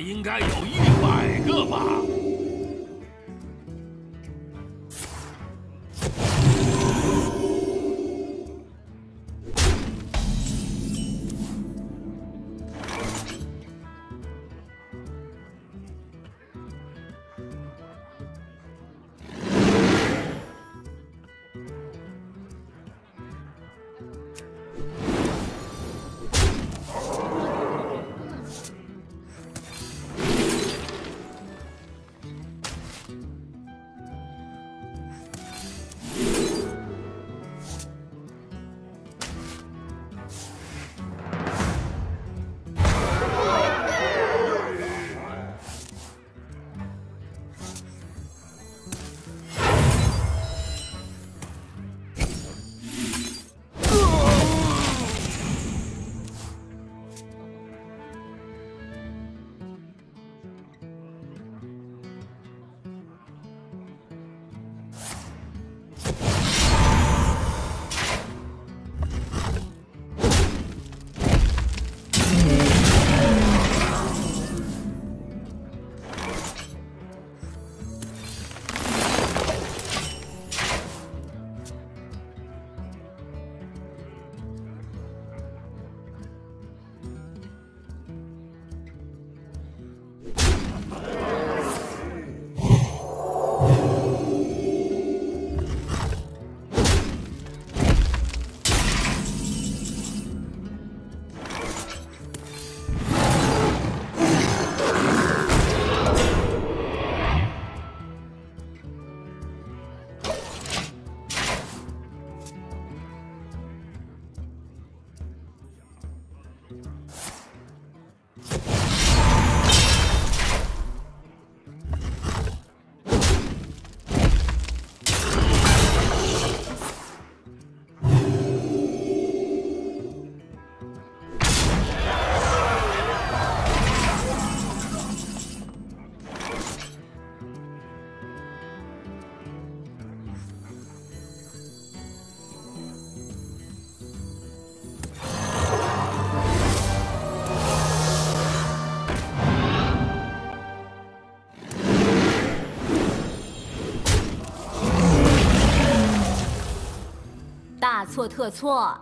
应该有 Oh. 错特错！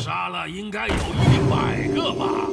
杀了应该有一百个吧。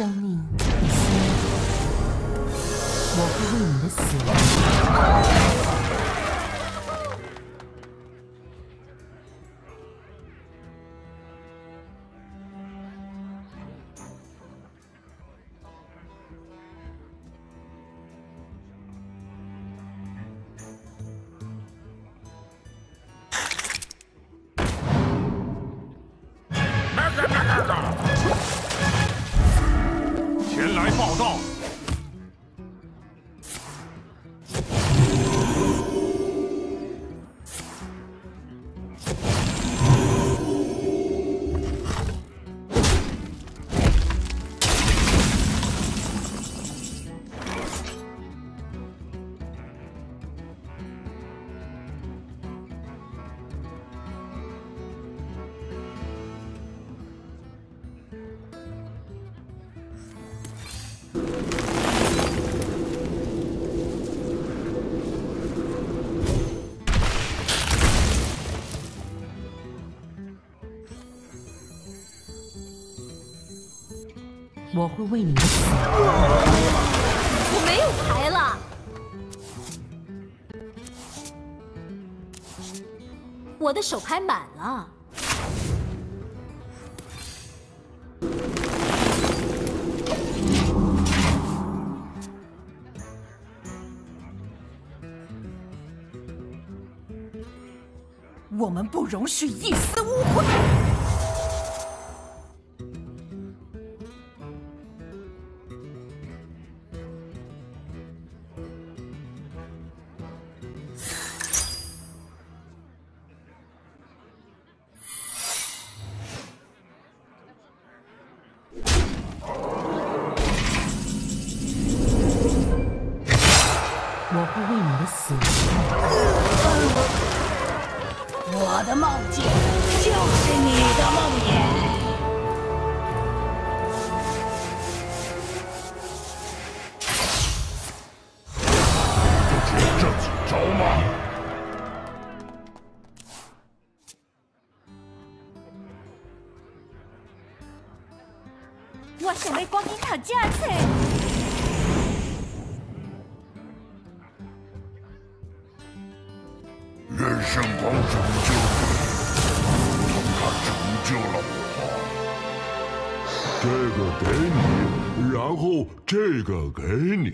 生命与希望，我会为你的死亡。我会为你的死。我没有牌了。我的手牌满了。我们不容许一丝误会。的梦境就是你的梦魇。这几招吗？我想为光阴讨价才。愿圣光拯救你，他拯救了我。这个给你，然后这个给你。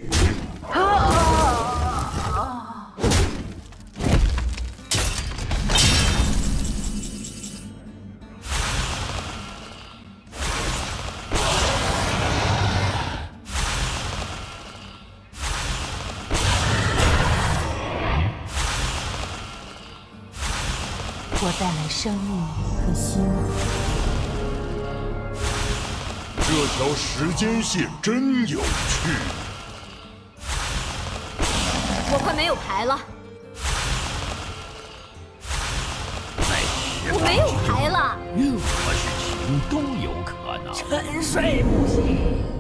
我带来生命和希望。这条时间线真有趣。我快没有牌了。我没有牌了。任何事情都有可能。沉睡不醒。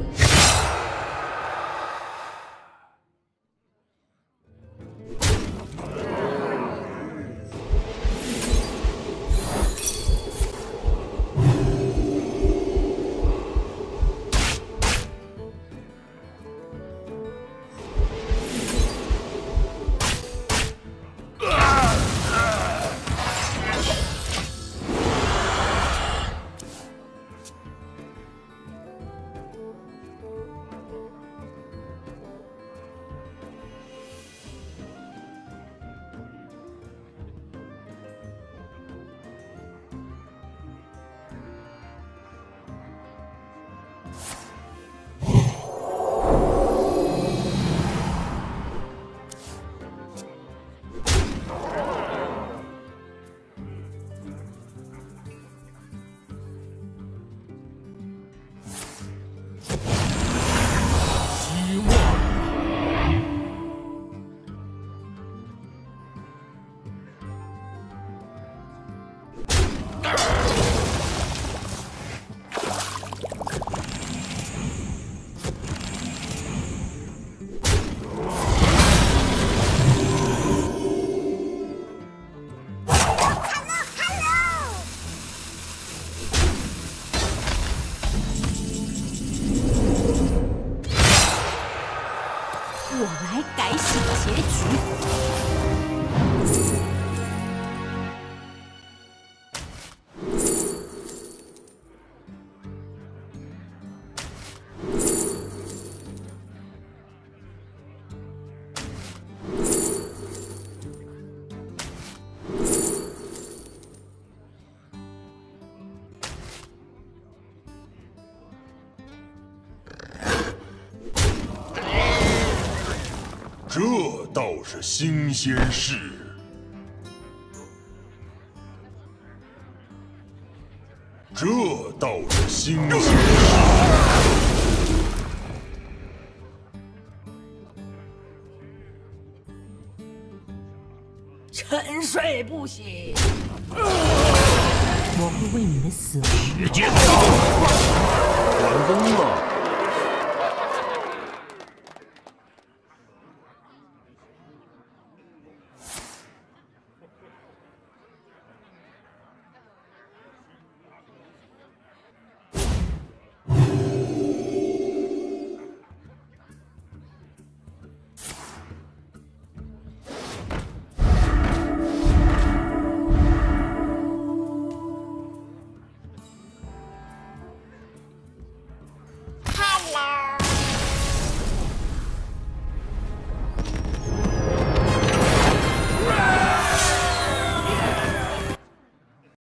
这倒是新鲜事。这倒是新鲜事。沉睡不醒。我会为你们死亡。时间到。完工了。